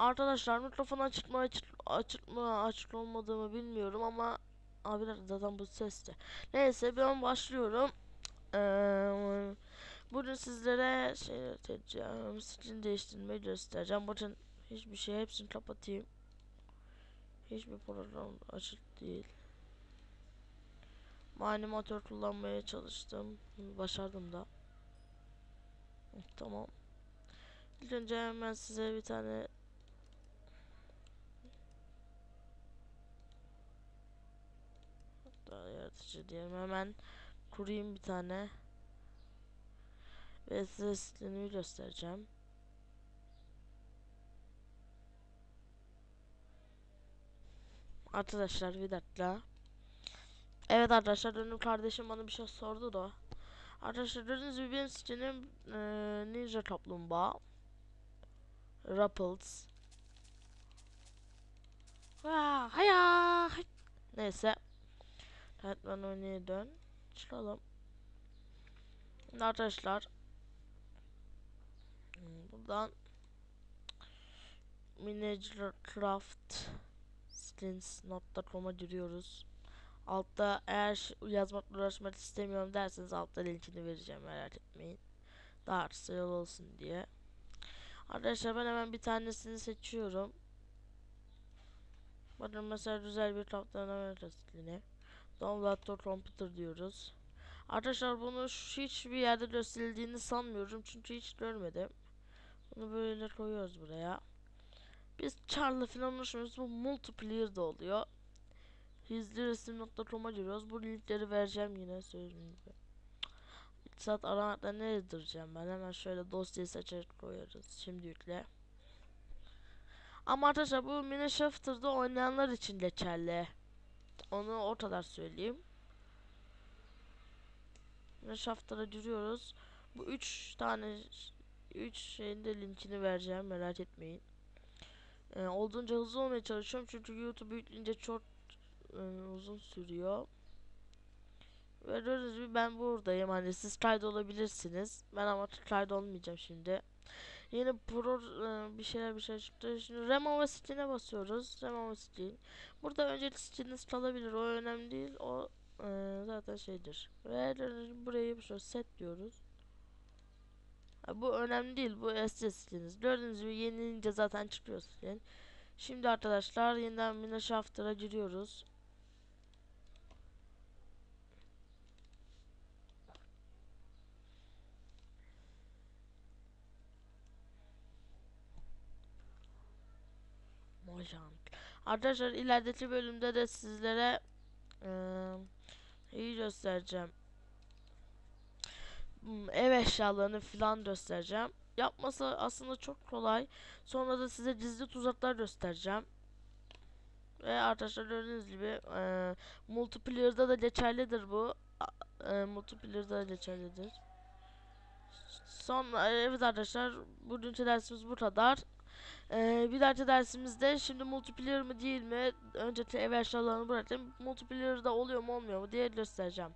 Arkadaşlar mikrofon açık mı açık, açık mı açık olmadığımı bilmiyorum ama abi zaten bu sesli. Neyse ben başlıyorum. Ee, bugün sizlere şey öğreteceğim. Skin değiştirmeyi göstereceğim. Bakın hiçbir şey hepsini kapatayım. Hiçbir program açık değil. Animatör kullanmaya çalıştım. Başardım da. Tamam. İlk önce hemen size bir tane daha yaratıcı diyelim. Hemen kurayım bir tane. Ve size stilini göstereceğim. Arkadaşlar bir dakika. Evet arkadaşlar dönüm kardeşim bana bir şey sordu da. Arkadaşlar gördüğünüz gibi benim stilim e, Ninja Kaplumbağa. Rupples. Haya. Neyse. Batman oynaya dön. Çıkalım. Şimdi arkadaşlar. Buradan Minecraft skins.com'a giriyoruz. Altta eğer yazmakla uğraşmak istemiyorum derseniz altta linkini vereceğim merak etmeyin. Daha kısa yol olsun diye. Arkadaşlar ben hemen bir tanesini seçiyorum. Bakın mesela güzel bir Captain America stilini. Download to Computer diyoruz. Arkadaşlar bunu hiçbir yerde gösterildiğini sanmıyorum çünkü hiç görmedim. Bunu böyle koyuyoruz buraya. Biz Charlie falan uğraşmıyoruz. Bu multiplayer da oluyor. Hizliresim.com'a giriyoruz. Bu linkleri vereceğim yine söylediğim gibi. saat aramakta nereye duracağım ben? Hemen şöyle dosyayı seçerek koyarız. Şimdi yükle. Ama arkadaşlar bu mini shifter'da oynayanlar için geçerli. Onu o kadar söyleyeyim. Mini shifter'a giriyoruz. Bu üç tane üç şeyin de linkini vereceğim merak etmeyin. Ee, olduğunca hızlı olmaya çalışıyorum çünkü YouTube yükleyince çok e, uzun sürüyor. Ve gördüğünüz gibi ben buradayım. Hani siz kaydı olabilirsiniz. Ben ama kaydı olmayacağım şimdi. Yeni pro e, bir şeyler bir şey çıktı. Şimdi Remove Skin'e basıyoruz. Remove Skin. Burada önceki skininiz kalabilir. O önemli değil. O e, zaten şeydir. Ve burayı şöyle set diyoruz. Bu önemli değil. Bu SS skininiz. Gördüğünüz gibi yenilince zaten çıkıyor skin. Şimdi arkadaşlar yeniden Minecraft'a giriyoruz. Mojang. Arkadaşlar ilerideki bölümde de sizlere ee, iyi göstereceğim. Hmm, ev eşyalarını falan göstereceğim. Yapması aslında çok kolay. Sonra da size gizli tuzaklar göstereceğim. Ve arkadaşlar gördüğünüz gibi e, multiplayer'da da geçerlidir bu. E, multiplayer'da da geçerlidir. Son evet arkadaşlar bugünkü dersimiz bu kadar. Ee, bir dahaki dersimizde şimdi multiplayer mı değil mi? Önceki ev eşyalarını bıraktım. Multiplayer'da oluyor mu olmuyor mu diye göstereceğim.